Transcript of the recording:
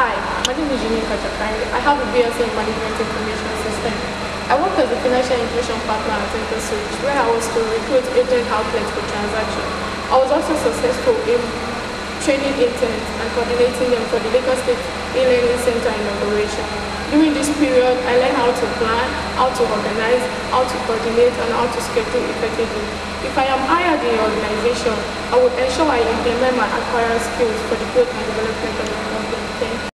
Hi, my name is Unique Ajakaiye. I have a BSc in Management Information System. I work as a financial inclusion partner at InterSwitch, where I was to recruit agent outlets for transaction. I was also successful in training interns and coordinating them for the Lagos State e-learning center inauguration. During this period, I learned how to plan, how to organize, how to coordinate, and how to schedule effectively. If I am hired in the organization, I will ensure I implement my acquired skills for the growth and development of the company.